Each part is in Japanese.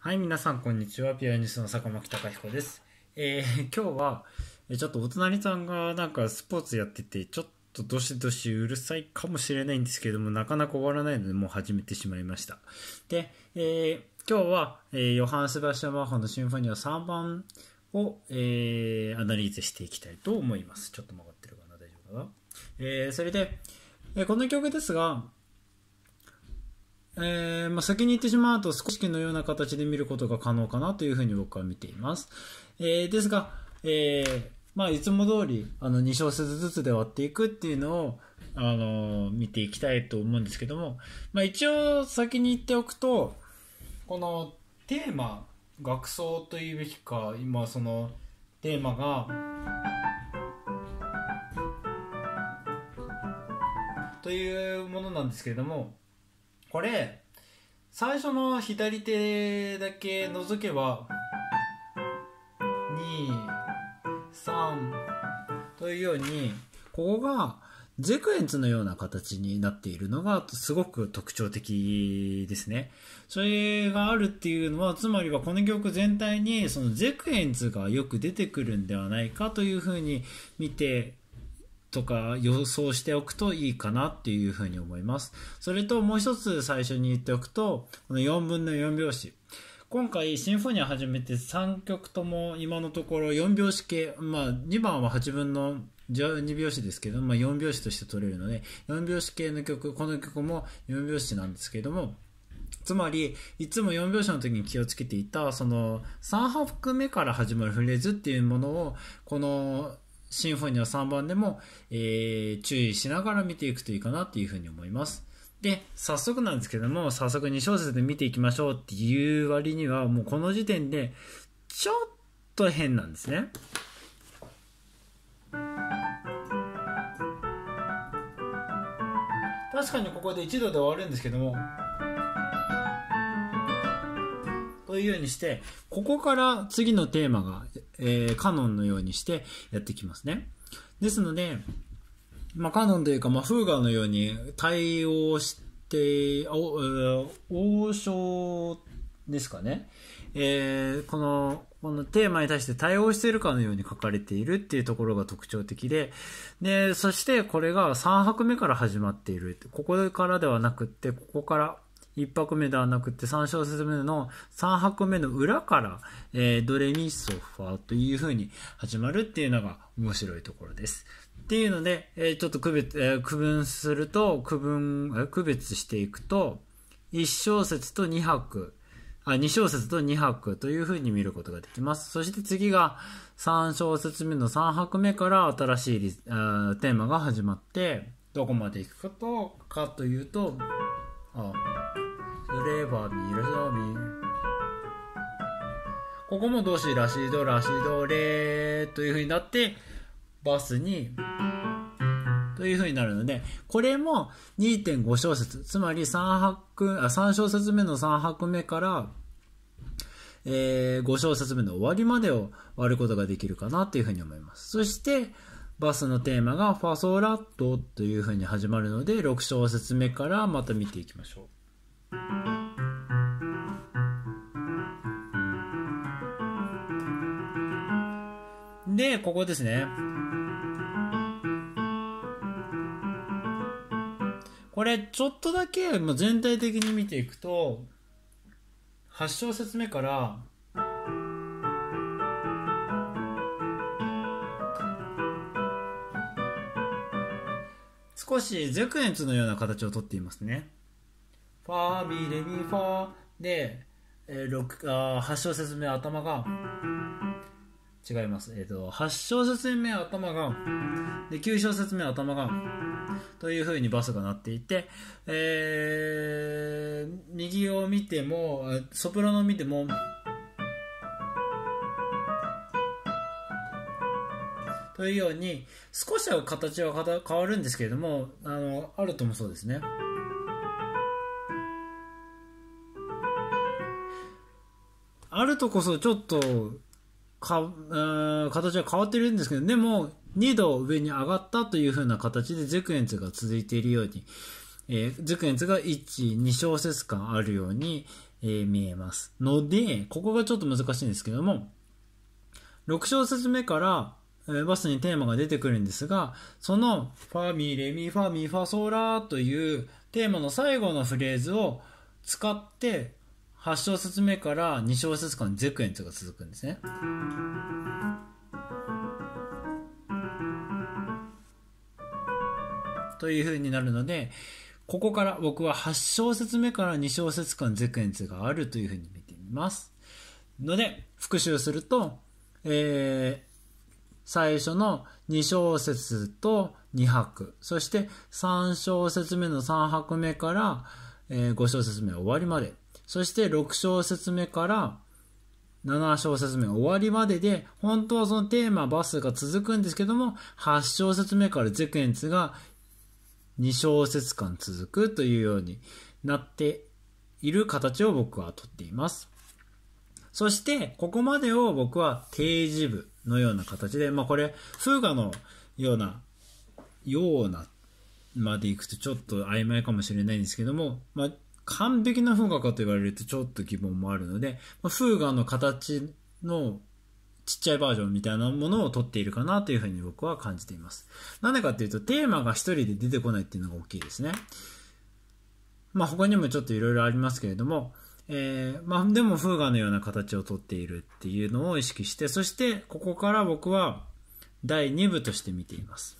はい、皆さん、こんにちは。ピアニストの坂巻隆彦です。えー、今日は、ちょっとお隣さんがなんかスポーツやってて、ちょっとどしどしうるさいかもしれないんですけども、なかなか終わらないので、もう始めてしまいました。で、えー、今日は、えーヨハン・セバスチャン・バッハのシンフォニア3番を、えーアナリーズしていきたいと思います。ちょっと曲がってるかな？大丈夫かな？えー、それで、えーこの曲ですが、えーまあ、先に言ってしまうと少しのような形で見ることが可能かなというふうに僕は見ています。えーですが、えーまあ、いつも通りあの2小節ずつで割っていくっていうのを、あの見ていきたいと思うんですけども、まあ、一応先に言っておくとこのテーマ学奏というべきか今そのテーマがというものなんですけれどもこれ最初の左手だけ除けば23というようにここがゼクエンツのような形になっているのがすごく特徴的ですね。それがあるっていうのはつまりはこの曲全体にそのゼクエンツがよく出てくるんではないかというふうに見てとか予想しておくといいかなっていうふうに思います。それともう一つ最初に言っておくと、この4分の4拍子。今回シンフォニア始めて3曲とも今のところ4拍子系、まあ2番は8分の12拍子ですけど、まあ4拍子として取れるので、4拍子系の曲、この曲も4拍子なんですけども、つまりいつも4拍子の時に気をつけていたその3拍目から始まるフレーズっていうものをこのシンフォニア3番でも、えー注意しながら見ていくといいかなっていうふうに思います。で、早速なんですけども、早速2小節で見ていきましょうっていう割には、もうこの時点で、ちょっと変なんですね。確かにここで一度で終わるんですけども、というようにして、ここから次のテーマが、えーカノンのようにしてやってきますね。ですので、まあ、カノンというか、まあ、フーガーのように対応して、おえー王将ですかね。えーこの、このテーマに対して対応しているかのように書かれているっていうところが特徴的で、で、そしてこれが3拍目から始まっている。ここからではなくって、ここから1拍目ではなくて3小節目の3拍目の裏から、えードレミソファーという風に始まるっていうのが面白いところです。っていうので、えーちょっと区別、えー区分すると、区分、えー区別していくと、1小節と2拍、あ、2小節と2拍という風に見ることができます。そして次が3小節目の3拍目から新しいリあテーマが始まって、どこまで行くかとかというと、あ、レバミラシドミここもドシラシドラシドレという風になってバスにという風になるのでこれも2.5小節。つまり3拍あ3小節目の3拍目から、えー5小節目の終わりまでを割ることができるかなという風に思います。そしてバスのテーマがファソラットという風に始まるので6小節目からまた見ていきましょう。で、ここですね。これ、ちょっとだけ、全体的に見ていくと、8小節目から、少しゼクエンツのような形をとっていますね。ファミレミファで、えー六あ8小節目頭が、違います。えっ、と、8小節目頭が、で、9小節目頭が、という風にバスがなっていて、えー右を見ても、ソプラノを見ても、というように、少しは形は変わるんですけれども、あの、あるともそうですね。あるとこそちょっとか、うん形は変わってるんですけど、でも、2度上に上がったという風な形でゼクエンツが続いているように、えーゼクエンツが1、2小節間あるように、えー、見えます。ので、ここがちょっと難しいんですけども、6小節目から、えーバスにテーマが出てくるんですが、そのファミレミファミファソラーというテーマの最後のフレーズを使って、8小節目から2小節間ゼクエンツが続くんですね。という風になるので、ここから僕は8小節目から2小節間ゼクエンツがあるという風に見てみます。ので、復習すると、えー最初の2小節と2拍、そして3小節目の3拍目から、え5小節目終わりまで、そして6小節目から7小節目終わりまでで、本当はそのテーマ、バスが続くんですけども、8小節目からゼクエンツが2小節間続くというようになっている形を僕はとっています。そして、ここまでを僕は定時部のような形で、まあこれ、フーガのような、ようなまでいくとちょっと曖昧かもしれないんですけども、まあ完璧なフーガかと言われるとちょっと疑問もあるので、ま、フーガの形のちっちゃいバージョンみたいなものを取っているかなというふうに僕は感じています。なんでかっていうと、テーマが一人で出てこないっていうのが大きいですね。まあ他にもちょっといろいろありますけれども、えー、まあでもフーガのような形をとっているっていうのを意識して、そしてここから僕は第2部として見ています。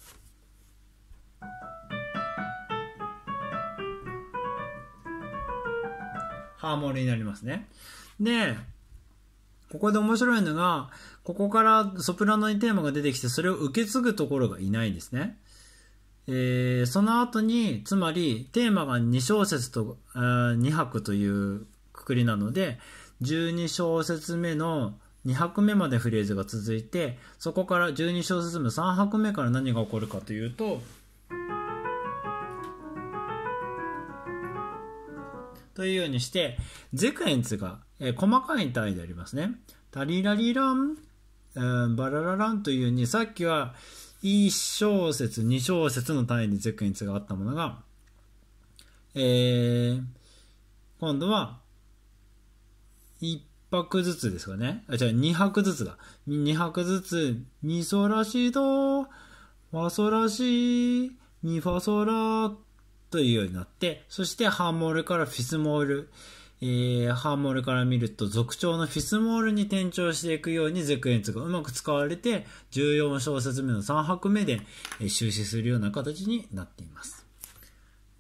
ハーモニーになりますね。で、ここで面白いのが、ここからソプラノにテーマが出てきて、それを受け継ぐところがいないんですね。えーその後に、つまり、テーマが2小節と、2拍というくくりなので、12小節目の2拍目までフレーズが続いて、そこから12小節目3拍目から何が起こるかというと、というようにして、ゼクエンツが、え細かい単位でありますね。タリラリラン、えーバララランというように、さっきは1小節、2小節の単位でゼクエンツがあったものが、えー今度は、1拍ずつですかね。あ、じゃあ2拍ずつだ。2拍ずつ、ミソラシド、ファソラシ、ミファソラというようになって、そしてハーモールからフィスモール、えー、ハーモールから見ると族長のフィスモールに転調していくようにゼクエンツがうまく使われて、14小節目の3拍目で、えー終始するような形になっています。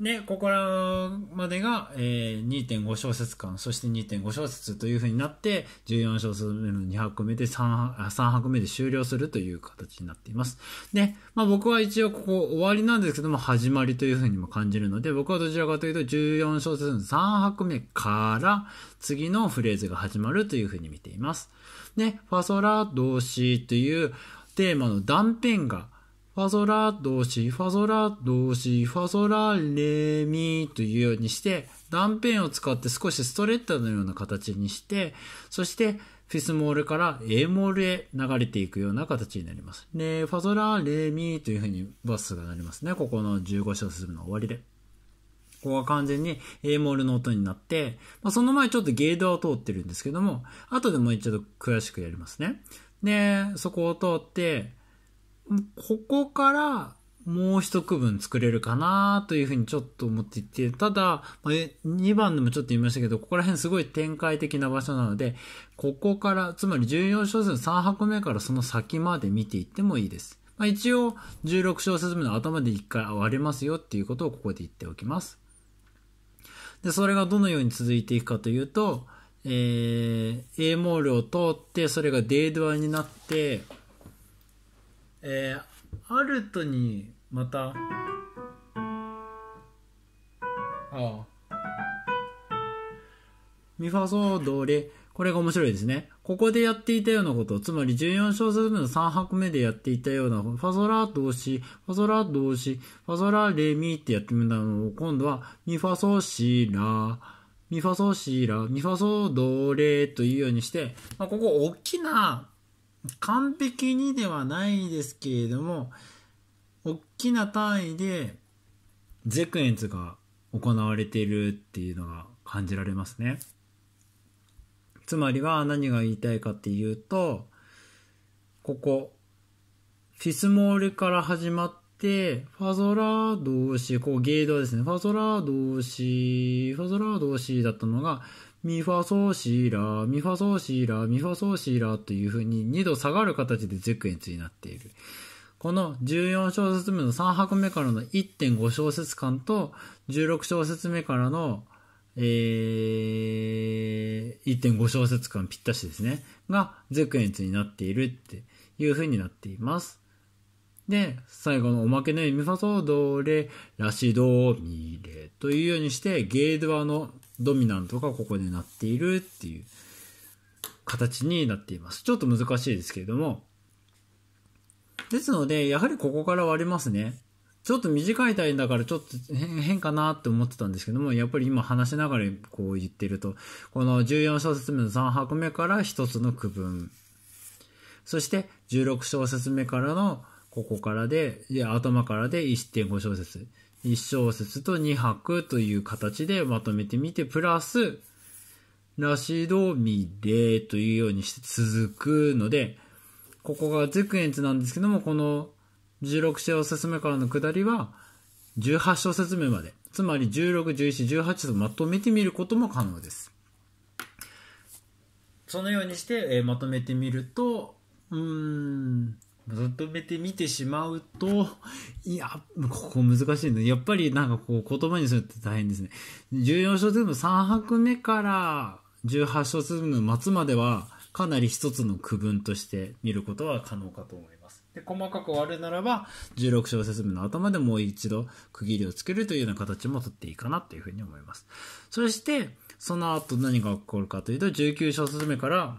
で、ここらまでが、えー2.5小節間、そして2.5小節という風になって、14小節目の2拍目で 3, 3拍目で終了するという形になっています。で、まあ僕は一応ここ終わりなんですけども、始まりという風にも感じるので、僕はどちらかというと14小節の3拍目から次のフレーズが始まるという風に見ています。で、ファソラ動詞というテーマの断片がファソラ動詞、ファソラ動詞、ファソラレミというようにして、断片を使って少しストレッタのような形にして、そしてフィスモールから A モールへ流れていくような形になります。で、ファソラレミというふうにバスがなりますね。ここの15小節の終わりで。ここが完全に A モールの音になって、まあ、その前ちょっとゲードを通ってるんですけども、後でもう一度詳しくやりますね。で、そこを通って、ここからもう一区分作れるかなというふうにちょっと思っていて、ただ、2番でもちょっと言いましたけど、ここら辺すごい展開的な場所なので、ここから、つまり14小節の3拍目からその先まで見ていってもいいです。まあ、一応、16小節目の頭で1回割れますよっていうことをここで言っておきます。で、それがどのように続いていくかというと、えー、A モールを通って、それが D ドアになって、えー、アルトにまた、ああ。ミファソドレ。これが面白いですね。ここでやっていたようなこと、つまり14小節目の3拍目でやっていたような、ファソラ動詞、ファソラ動詞、ファソラレミってやってみたのを、今度はミファソシラ、ミファソシラ、ミファソドレというようにして、まあ、ここ大きな、完璧にではないですけれども、大きな単位でゼクエンツが行われているっていうのが感じられますね。つまりは何が言いたいかっていうと、ここ、フィスモールから始まって、ファゾラ動詞、こうゲードですね。ファゾラ動詞、ファゾラ動詞だったのが、ミファソーシーラー、ミファソーシーラー、ミファソーシーラーという風に2度下がる形でゼクエンツになっている。この14小節目の3拍目からの1.5小節間と16小節目からの、えー、1.5小節間ぴったしですね。がゼクエンツになっているっていう風になっています。で、最後のおまけのミファソドレ、ラシド、ミレというようにして、ゲードアのドミナントがここでなっているっていう形になっています。ちょっと難しいですけれども。ですので、やはりここから割れますね。ちょっと短い単位だからちょっと変かなって思ってたんですけども、やっぱり今話しながらこう言ってると、この14小節目の3拍目から1つの区分。そして16小節目からのここからで、頭からで1.5小節。1小節と2拍という形でまとめてみて、プラス、ラシドミレというようにして続くので、ここがゼクエンツなんですけども、この16小節目からの下りは、18小節目まで。つまり16、11、18とまとめてみることも可能です。そのようにして、え、まとめてみると、うん、まとめてみてしまうと、いや、ここ難しいね。やっぱりなんかこう言葉にするって大変ですね。14小節の3拍目から18小節の末までは、かなり一つの区分として見ることは可能かと思います。で細かく割るならば、16小節目の頭でもう一度区切りをつけるというような形もとっていいかなというふうに思います。そして、その後何が起こるかというと、19小節目から、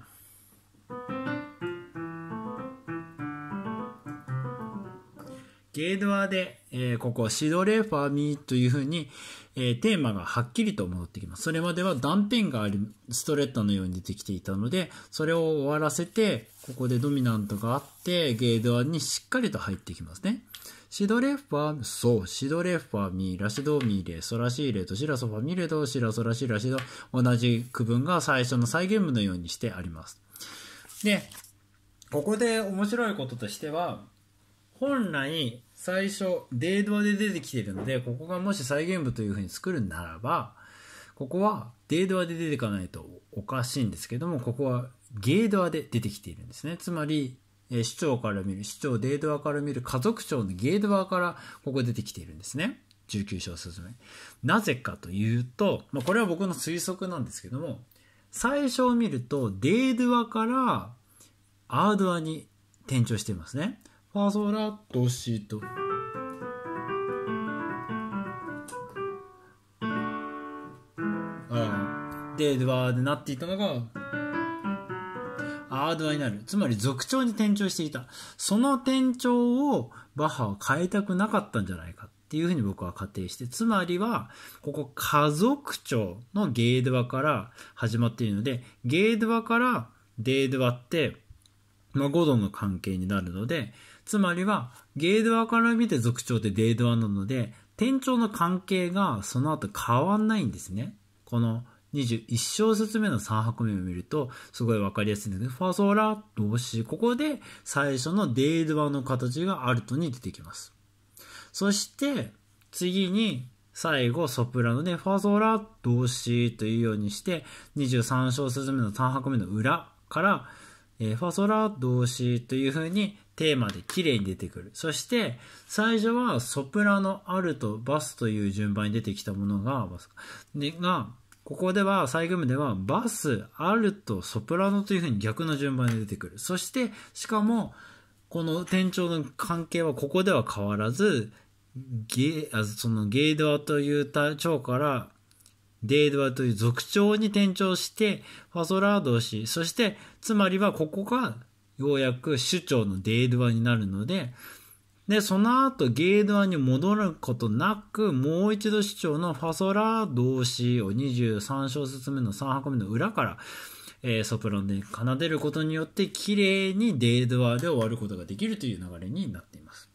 ゲードアで、えー、ここ、シドレファミというふうに、えー、テーマがはっきりと戻ってきます。それまでは断片があるストレットのように出てきていたので、それを終わらせて、ここでドミナントがあって、ゲードアにしっかりと入ってきますね。シドレファ、そう、シドレファミ、ラシドミレ、ソラシーレとシラソファミレとシラソラシラシド、同じ区分が最初の再現部のようにしてあります。で、ここで面白いこととしては、本来、最初、デードアで出てきてるので、ここがもし再現部という風に作るならば、ここはデードアで出てかないとおかしいんですけども、ここはゲードアで出てきているんですね。つまり、え市長から見る、市長デードアから見る家族長のゲードアからここ出てきているんですね。19章進め。なぜかというと、まあ、これは僕の推測なんですけども、最初を見ると、デードアからアードアに転調していますね。ファソラドシド。で、ドワーでなっていたのが、アードワになる。つまり族長に転調していた。その転調をバッハは変えたくなかったんじゃないかっていうふうに僕は仮定して、つまりは、ここ家族長のゲードワから始まっているので、ゲードワからデードワって、まあ、5度の関係になるので、つまりは、ゲードアから見て族長ってデードアなので、店長の関係がその後変わんないんですね。この21小節目の3拍目を見ると、すごいわかりやすいんですけど、ファソラ動詞。ここで最初のデードアの形がアルトに出てきます。そして、次に最後ソプラノでファソラ動詞というようにして、23小節目の3拍目の裏から、えファソラ動詞という風にテーマで綺麗に出てくる。そして、最初はソプラノ、アルト、バスという順番に出てきたものが、でが、ここでは、最後部では、バス、アルト、ソプラノというふうに逆の順番で出てくる。そして、しかも、この転調の関係はここでは変わらず、ゲあそのゲードアという長からデードアという属長に転調して、ファソラー動詞、そして、つまりはここがようやく首長のデードアになるので、で、その後ゲードアに戻ることなく、もう一度首長のファソラー動詞を23小節目の3拍目の裏から、えー、ソプラノで奏でることによって、綺麗にデードアで終わることができるという流れになっています。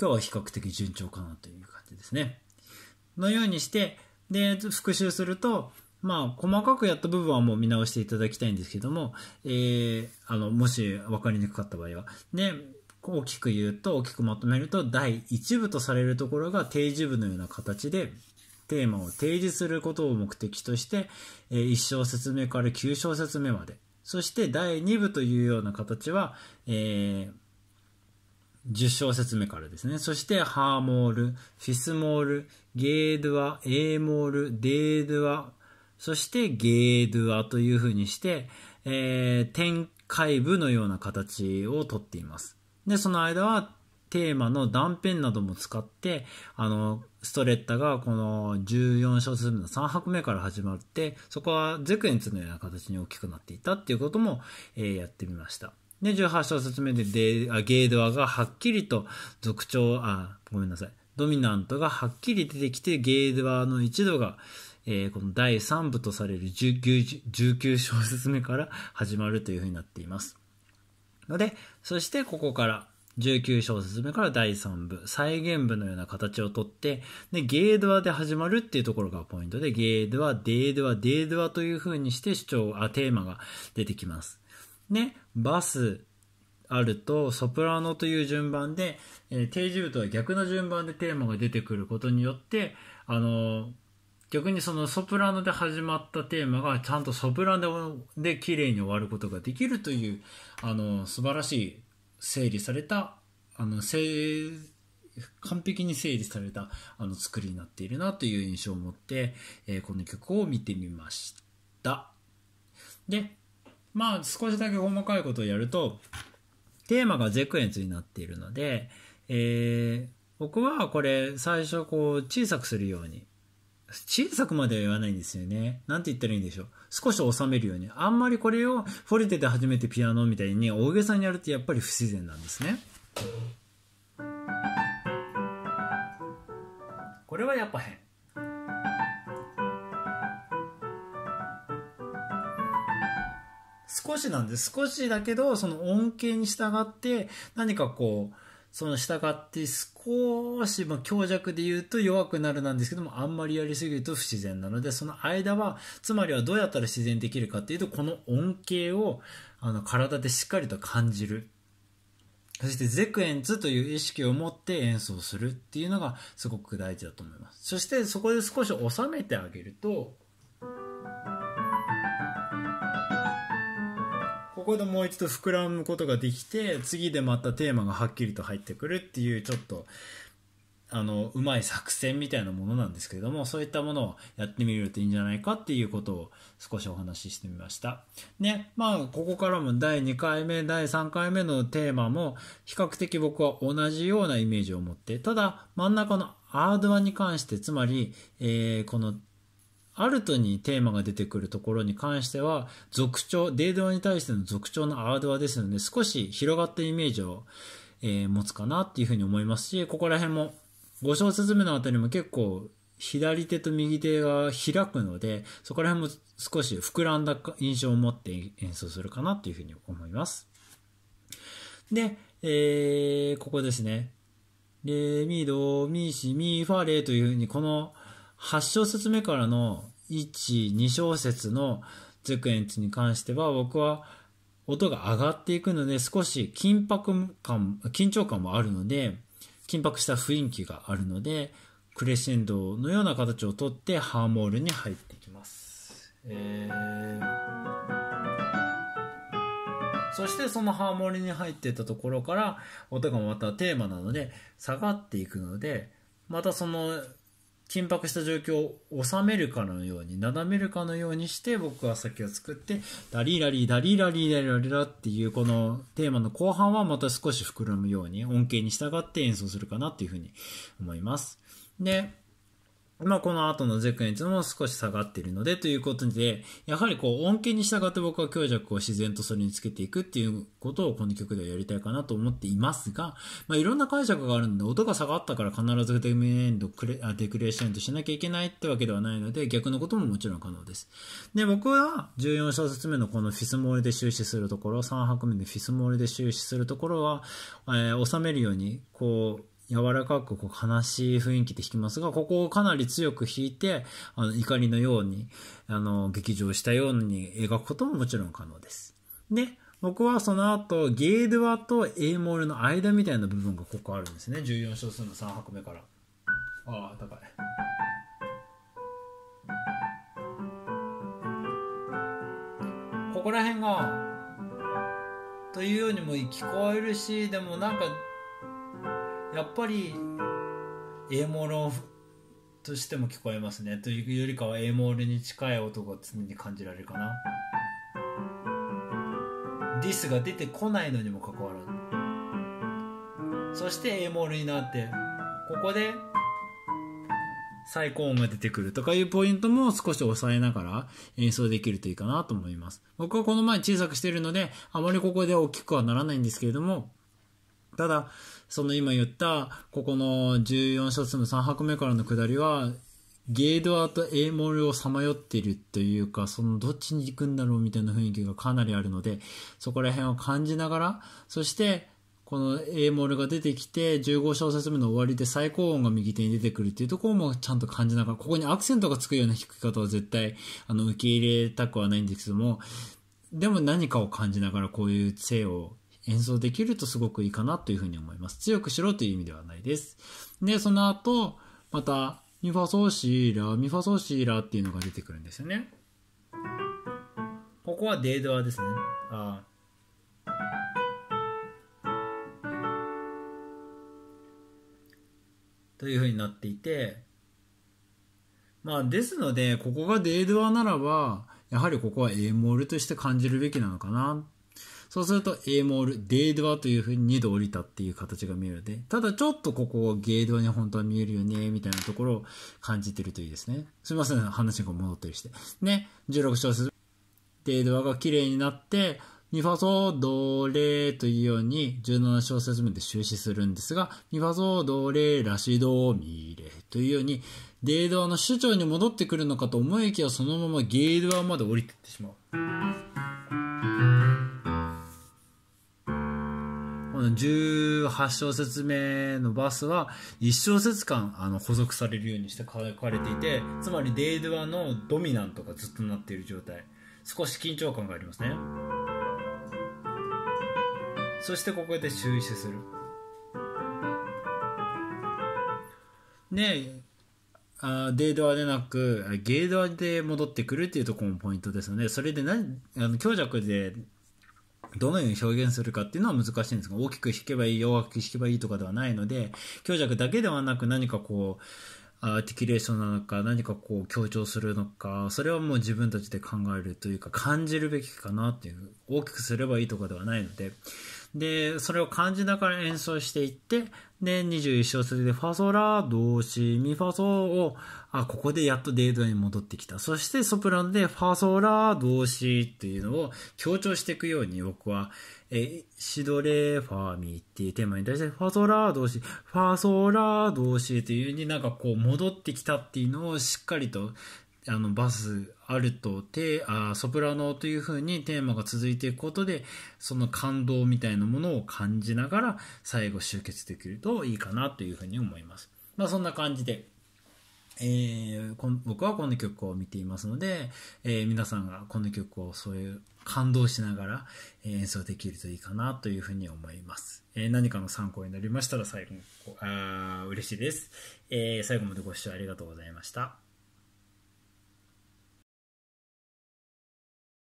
今日は比較的順調かなという感じですね。のようにして、で、復習すると、まあ、細かくやった部分はもう見直していただきたいんですけども、えー、あの、もし分かりにくかった場合は。で、大きく言うと、大きくまとめると、第1部とされるところが定時部のような形で、テーマを提示することを目的として、え、1小節目から9小節目まで。そして第2部というような形は、えー、10小節目からですね。そして、ハーモール、フィスモール、ゲードゥア、エーモール、デードゥア、そしてゲードゥアというふうにして、えー、展開部のような形をとっています。で、その間はテーマの断片なども使って、あの、ストレッタがこの14小節目の3拍目から始まって、そこはゼクエンツのような形に大きくなっていたっていうことも、えー、やってみました。で、18小節目でデあゲードアがはっきりと族長、あ、ごめんなさい。ドミナントがはっきり出てきて、ゲードアの一度が、えー、この第3部とされる 19, 19小節目から始まるというふうになっています。ので、そしてここから19小節目から第3部、再現部のような形をとって、で、ゲードアで始まるっていうところがポイントで、ゲードア、デードア、デードアという風にして主張、あ、テーマが出てきます。ね、バス、あると、ソプラノという順番で、えー、定時部とは逆の順番でテーマが出てくることによって、あのー、逆にそのソプラノで始まったテーマがちゃんとソプラノで綺麗に終わることができるという、あの、素晴らしい整理された、あの、完璧に整理されたあの作りになっているなという印象を持って、えー、この曲を見てみました。で、まあ少しだけ細かいことをやると、テーマがゼクエンツになっているので、えー、僕はこれ最初こう小さくするように、小さくまでは言わないんですよね。なんて言ったらいいんでしょう。少し収めるように。あんまりこれをフォルテで初めてピアノみたいに大げさにやるとやっぱり不自然なんですね。これはやっぱ変。少しなんです。少しだけど、その音形に従って何かこう、その従って少し、ま強弱で言うと弱くなるなんですけども、あんまりやりすぎると不自然なので、その間は、つまりはどうやったら自然できるかっていうと、この音形をあの体でしっかりと感じる。そしてゼクエンツという意識を持って演奏するっていうのがすごく大事だと思います。そしてそこで少し収めてあげると、ここでもう一度膨らむことができて次でまたテーマがはっきりと入ってくるっていうちょっとあのうまい作戦みたいなものなんですけれどもそういったものをやってみるといいんじゃないかっていうことを少しお話ししてみました。ねまあここからも第2回目第3回目のテーマも比較的僕は同じようなイメージを持ってただ真ん中のアードワに関してつまり、えー、このアルトにテーマが出てくるところに関しては、族長、デードアに対しての族長のアードアですので、少し広がったイメージを、えー、持つかなっていうふうに思いますし、ここら辺も、5小節目のあたりも結構、左手と右手が開くので、そこら辺も少し膨らんだ印象を持って演奏するかなっていうふうに思います。で、えー、ここですね。レ、ミ、ド、ミ、シ、ミ、ファ、レというふうに、この、8小節目からの1、2小節のゼクエンツに関しては僕は音が上がっていくので少し緊迫感、緊張感もあるので緊迫した雰囲気があるのでクレッシェンドのような形をとってハーモールに入っていきます。えーそしてそのハーモニーに入っていったところから音がまたテーマなので下がっていくのでまたその緊迫した状況を収めるかのように、なだめるかのようにして僕は先を作って、ダリラリーダリラリーダリラリラっていうこのテーマの後半はまた少し膨らむように音形に従って演奏するかなっていうふうに思います。で、まあ、この後のゼクエンツも少し下がっているのでということで、やはりこう音形に従って僕は強弱を自然とそれにつけていくっていうことをこの曲ではやりたいかなと思っていますが、まあ、いろんな解釈があるので、音が下がったから必ずデメエンドクレデクレーションとしなきゃいけないってわけではないので、逆のことももちろん可能です。で、僕は14小節目のこのフィスモールで終始するところ、3拍目でフィスモールで終始するところは、えー、収めるように、こう、柔らかくこう悲しい雰囲気で弾きますが、ここをかなり強く弾いて、あの、怒りのように、あの、劇場したように描くことももちろん可能です。で、僕はその後、ゲードアと A モールの間みたいな部分がここあるんですね。14小数の3拍目から。ああ、高い。ここら辺が、というようにも聞こえるし、でもなんか、やっぱり A モールとしても聞こえますね。というよりかは A モールに近い音が常に感じられるかな。ディスが出てこないのにもかかわらず。そして A モールになってここで最高音が出てくるとかいうポイントも少し抑えながら演奏できるといいかなと思います。僕はこの前小さくしてるので、あまりここで大きくはならないんですけれども、ただ、その今言った、ここの14小節の3拍目からの下りは、ゲードアと A モールをさまよっているというか、そのどっちに行くんだろうみたいな雰囲気がかなりあるので、そこら辺を感じながら、そして、この A モールが出てきて、15小節目の終わりで最高音が右手に出てくるっていうところもちゃんと感じながら、ここにアクセントがつくような弾き方は絶対、あの、受け入れたくはないんですけども、でも何かを感じながらこういう性を演奏できるとすごくいいかなというふうに思います。強くしろという意味ではないです。で、その後、また、ミファソーシーラー、ミファソーシーラーっていうのが出てくるんですよね。ここはデードアですね。あというふうになっていて、まあ、ですので、ここがデードアならば、やはりここは A モールとして感じるべきなのかなそうすると A モール、デードアという風に2度降りたっていう形が見えるので、ただちょっとここゲードアに本当は見えるよね、みたいなところを感じてるといいですね。すみません、話が戻ったりして。ね、16小節、デードアが綺麗になって、ミファソドレというように17小節目で終止するんですが、ミファソドレラシドミレというように、デードアの主張に戻ってくるのかと思いきや、そのままゲードアまで降りてってしまう。この18小節目のバスは1小節間あの補足されるようにして書かれていてつまりデイドアのドミナントがずっとなっている状態。少し緊張感がありますね。そしてここで終止する。ねあデイドアでなくゲイドアで戻ってくるっていうところもポイントですのでそれで何あの強弱でどのように表現するかっていうのは難しいんですが、大きく弾けばいい、弱く弾けばいいとかではないので、強弱だけではなく何かこう、アーティキュレーションなのか、何かこう強調するのか、それはもう自分たちで考えるというか、感じるべきかなっていう、大きくすればいいとかではないので、で、それを感じながら演奏していって、で、21小節でファソラ、ドシ、ミファソを、あ、ここでやっとデードに戻ってきた。そしてソプラノでファソラ、ドシっていうのを強調していくように僕は、え、シドレ、ファーミっていうテーマに対して、ファソラ、ドシ、ファソラ、ドシっていう風になんかこう戻ってきたっていうのをしっかりとあのバスアルトテあソプラノという風にテーマが続いていくことでその感動みたいなものを感じながら最後集結できるといいかなという風に思います。まあそんな感じで、えー、僕はこの曲を見ていますので、えー、皆さんがこの曲をそういう感動しながら演奏できるといいかなというふうに思います。えー、何かの参考になりましたら最後にあ嬉しいです、え。最後までご視聴ありがとうございました。